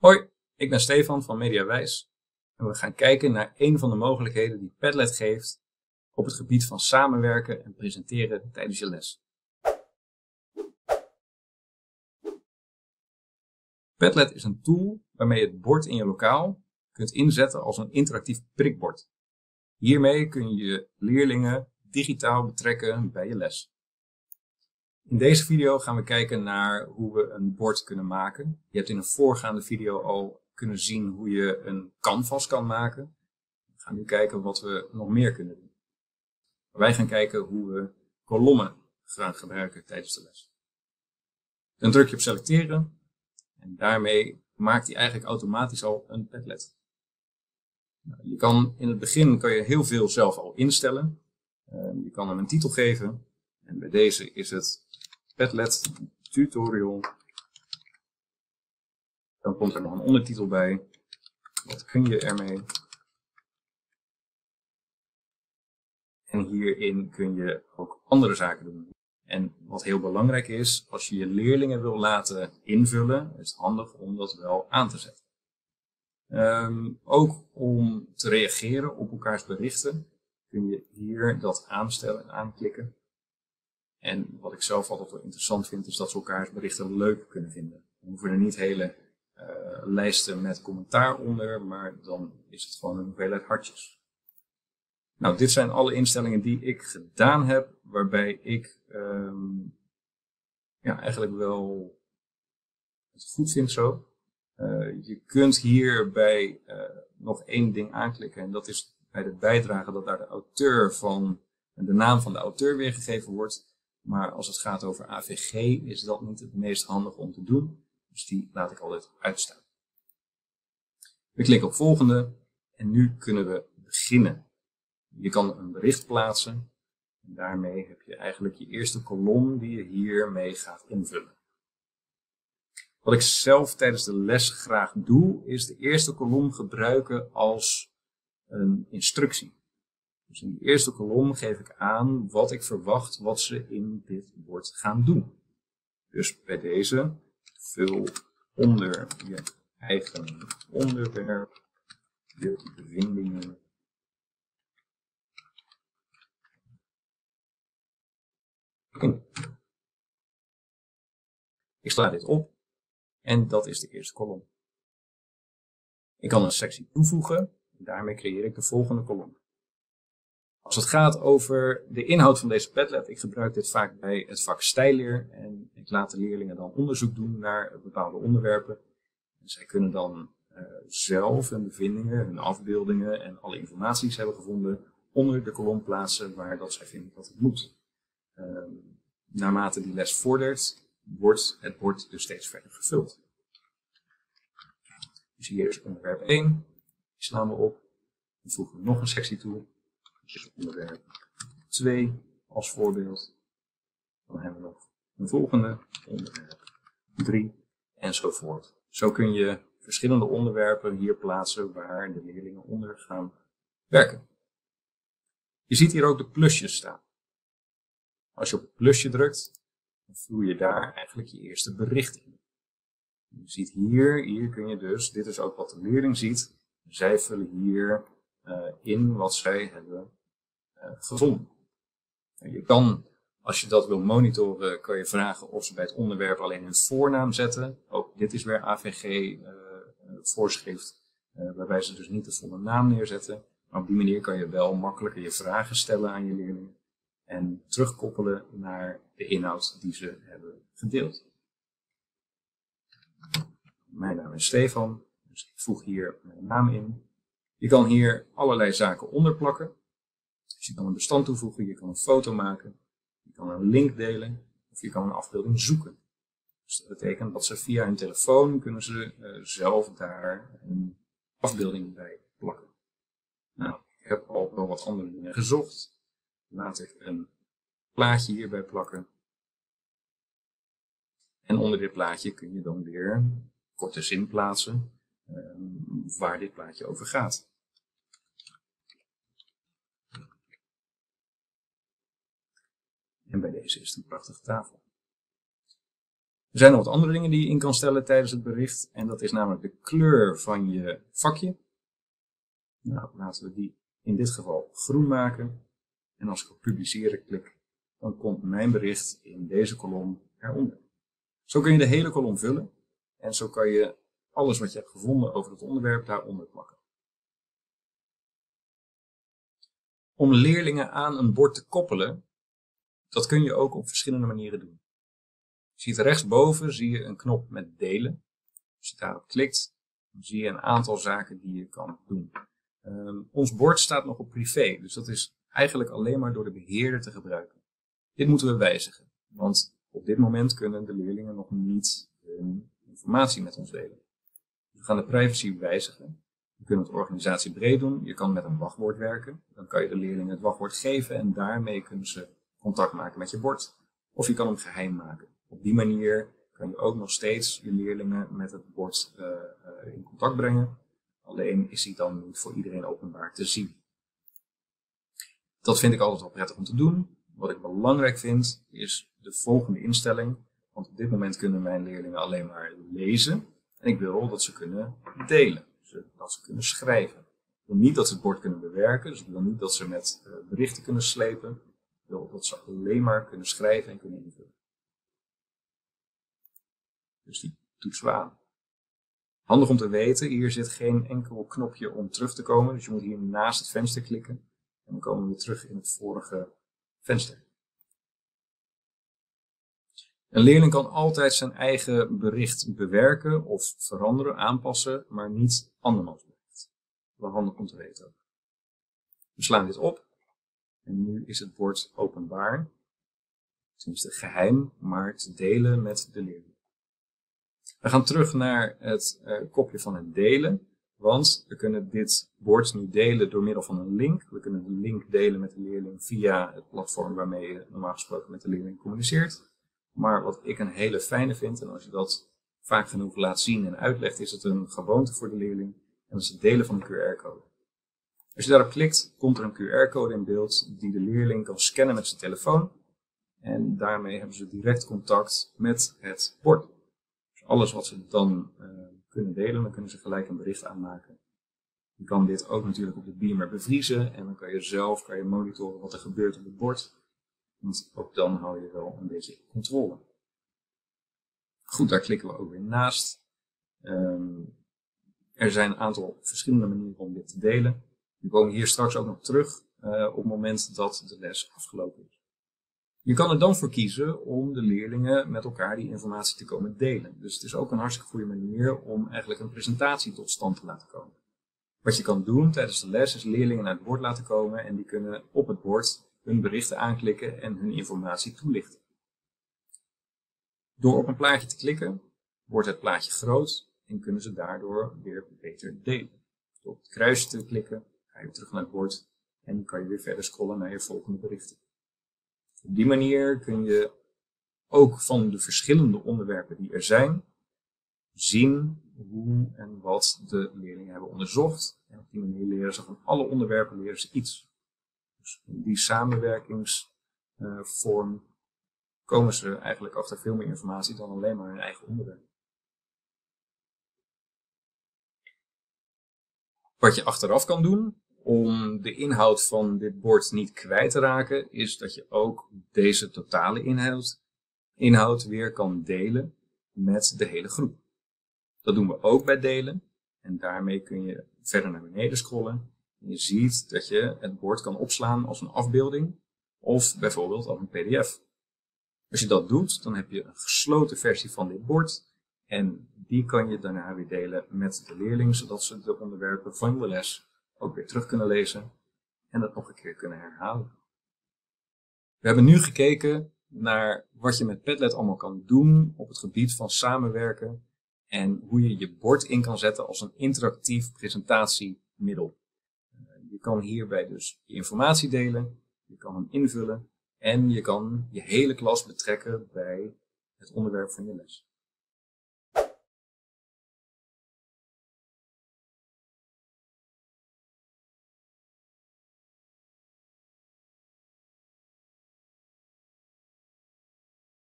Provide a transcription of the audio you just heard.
Hoi, ik ben Stefan van Mediawijs en we gaan kijken naar een van de mogelijkheden die Padlet geeft op het gebied van samenwerken en presenteren tijdens je les. Padlet is een tool waarmee je het bord in je lokaal kunt inzetten als een interactief prikbord. Hiermee kun je leerlingen digitaal betrekken bij je les. In deze video gaan we kijken naar hoe we een bord kunnen maken. Je hebt in een voorgaande video al kunnen zien hoe je een canvas kan maken. We gaan nu kijken wat we nog meer kunnen doen. Wij gaan kijken hoe we kolommen gaan gebruiken tijdens de les. Dan druk je op selecteren en daarmee maakt hij eigenlijk automatisch al een Padlet. Nou, je kan in het begin kan je heel veel zelf al instellen. Ehm, je kan hem een titel geven. En bij deze is het Padlet tutorial. Dan komt er nog een ondertitel bij. Wat kun je ermee? En hierin kun je ook andere zaken doen. En wat heel belangrijk is, als je je leerlingen wil laten invullen, is het handig om dat wel aan te zetten. Um, ook om te reageren op elkaars berichten kun je hier dat aanstellen en aanklikken. En wat ik zelf altijd wel interessant vind, is dat ze elkaars berichten leuk kunnen vinden. We hoeven er niet hele uh, lijsten met commentaar onder, maar dan is het gewoon een hoeveelheid hartjes. Nou, dit zijn alle instellingen die ik gedaan heb, waarbij ik um, ja, eigenlijk wel het goed vind zo. Uh, je kunt hierbij uh, nog één ding aanklikken en dat is bij de bijdrage dat daar de auteur van de naam van de auteur weergegeven wordt. Maar als het gaat over AVG is dat niet het meest handig om te doen. Dus die laat ik altijd uitstaan. We klikken op volgende en nu kunnen we beginnen. Je kan een bericht plaatsen en daarmee heb je eigenlijk je eerste kolom die je hiermee gaat invullen. Wat ik zelf tijdens de les graag doe, is de eerste kolom gebruiken als een instructie. Dus in de eerste kolom geef ik aan wat ik verwacht wat ze in dit bord gaan doen. Dus bij deze vul onder je eigen onderwerp je bevindingen in. Ik sla dit op en dat is de eerste kolom. Ik kan een sectie toevoegen en daarmee creëer ik de volgende kolom. Als het gaat over de inhoud van deze Padlet, ik gebruik dit vaak bij het vak stijleer en ik laat de leerlingen dan onderzoek doen naar bepaalde onderwerpen. En zij kunnen dan uh, zelf hun bevindingen, hun afbeeldingen en alle informatie die ze hebben gevonden onder de kolom plaatsen waar dat zij vinden dat het moet. Uh, naarmate die les vordert, wordt het bord dus steeds verder gevuld. Dus hier is onderwerp 1, die slaan we op. Dan voegen we nog een sectie toe onderwerp 2 als voorbeeld. Dan hebben we nog een volgende onderwerp 3 enzovoort. Zo kun je verschillende onderwerpen hier plaatsen waar de leerlingen onder gaan werken. Je ziet hier ook de plusjes staan. Als je op het plusje drukt, dan voer je daar eigenlijk je eerste bericht in. Je ziet hier, hier kun je dus, dit is ook wat de leerling ziet, zij vullen hier uh, in wat zij hebben gevonden. Je kan, als je dat wil monitoren, kan je vragen of ze bij het onderwerp alleen hun voornaam zetten. Ook dit is weer AVG uh, eh, voorschrift, waarbij ze dus niet de volle naam neerzetten. Maar op die manier kan je wel makkelijker je vragen stellen aan je leerlingen en terugkoppelen naar de inhoud die ze hebben gedeeld. Mijn naam is Stefan, dus ik voeg hier mijn naam in. Je kan hier allerlei zaken onderplakken. Dus je kan een bestand toevoegen, je kan een foto maken, je kan een link delen of je kan een afbeelding zoeken. Dus dat betekent dat ze via hun telefoon kunnen ze uh, zelf daar een afbeelding bij plakken. Nou, ik heb al wel wat andere dingen gezocht. Laat ik een plaatje hierbij plakken. En onder dit plaatje kun je dan weer korte zin plaatsen um, waar dit plaatje over gaat. En bij deze is het een prachtige tafel. Er zijn nog wat andere dingen die je in kan stellen tijdens het bericht. En dat is namelijk de kleur van je vakje. Nou, laten we die in dit geval groen maken. En als ik op publiceren klik, dan komt mijn bericht in deze kolom eronder. Zo kun je de hele kolom vullen. En zo kan je alles wat je hebt gevonden over het onderwerp daaronder plakken. Om leerlingen aan een bord te koppelen, dat kun je ook op verschillende manieren doen. Je ziet rechtsboven zie je een knop met delen. Als je daarop klikt, dan zie je een aantal zaken die je kan doen. Um, ons bord staat nog op privé, dus dat is eigenlijk alleen maar door de beheerder te gebruiken. Dit moeten we wijzigen, want op dit moment kunnen de leerlingen nog niet hun informatie met ons delen. We gaan de privacy wijzigen. Je kunt het organisatie breed doen. Je kan met een wachtwoord werken. Dan kan je de leerlingen het wachtwoord geven en daarmee kunnen ze contact maken met je bord. Of je kan hem geheim maken. Op die manier kan je ook nog steeds je leerlingen met het bord uh, uh, in contact brengen. Alleen is hij dan niet voor iedereen openbaar te zien. Dat vind ik altijd wel prettig om te doen. Wat ik belangrijk vind is de volgende instelling. Want op dit moment kunnen mijn leerlingen alleen maar lezen. En ik wil dat ze kunnen delen. Dat ze kunnen schrijven. Ik wil niet dat ze het bord kunnen bewerken. Dus ik wil niet dat ze met uh, berichten kunnen slepen. Dat ze alleen maar kunnen schrijven en kunnen invullen. Dus die toetsen aan. Handig om te weten, hier zit geen enkel knopje om terug te komen. Dus je moet hier naast het venster klikken. En dan komen we terug in het vorige venster. Een leerling kan altijd zijn eigen bericht bewerken of veranderen, aanpassen, maar niet andermans bericht. Wel handig om te weten. We slaan dit op en nu is het bord openbaar. Tenminste geheim, maar te delen met de leerling. We gaan terug naar het uh, kopje van het delen. Want we kunnen dit bord nu delen door middel van een link. We kunnen de link delen met de leerling via het platform waarmee je normaal gesproken met de leerling communiceert. Maar wat ik een hele fijne vind, en als je dat vaak genoeg laat zien en uitlegt, is het een gewoonte voor de leerling. En dat is het delen van een QR-code. Als je daarop klikt, komt er een QR-code in beeld die de leerling kan scannen met zijn telefoon. En daarmee hebben ze direct contact met het bord. Dus alles wat ze dan uh, kunnen delen, dan kunnen ze gelijk een bericht aanmaken. Je kan dit ook natuurlijk op de beamer bevriezen en dan kan je zelf kan je monitoren wat er gebeurt op het bord. Want ook dan hou je wel een beetje controle. Goed, daar klikken we ook weer naast. Um, er zijn een aantal verschillende manieren om dit te delen. We komen hier straks ook nog terug uh, op het moment dat de les afgelopen is. Je kan er dan voor kiezen om de leerlingen met elkaar die informatie te komen delen. Dus het is ook een hartstikke goede manier om eigenlijk een presentatie tot stand te laten komen. Wat je kan doen tijdens de les is leerlingen naar het bord laten komen en die kunnen op het bord hun berichten aanklikken en hun informatie toelichten. Door op een plaatje te klikken wordt het plaatje groot en kunnen ze daardoor weer beter delen. Door op het kruisje te klikken ga je terug naar het bord en kan je weer verder scrollen naar je volgende berichten. Op die manier kun je ook van de verschillende onderwerpen die er zijn, zien hoe en wat de leerlingen hebben onderzocht. En op die manier leren ze van alle onderwerpen leren ze iets. Dus in die samenwerkingsvorm komen ze eigenlijk achter veel meer informatie dan alleen maar hun eigen onderwerp. Wat je achteraf kan doen om de inhoud van dit bord niet kwijt te raken, is dat je ook deze totale inhoud, inhoud weer kan delen met de hele groep. Dat doen we ook bij delen. En daarmee kun je verder naar beneden scrollen je ziet dat je het bord kan opslaan als een afbeelding of bijvoorbeeld als een pdf. Als je dat doet, dan heb je een gesloten versie van dit bord en die kan je daarna weer delen met de leerling, zodat ze de onderwerpen van de les ook weer terug kunnen lezen en dat nog een keer kunnen herhalen. We hebben nu gekeken naar wat je met Padlet allemaal kan doen op het gebied van samenwerken en hoe je je bord in kan zetten als een interactief presentatiemiddel. Je kan hierbij dus je informatie delen, je kan hem invullen en je kan je hele klas betrekken bij het onderwerp van je les.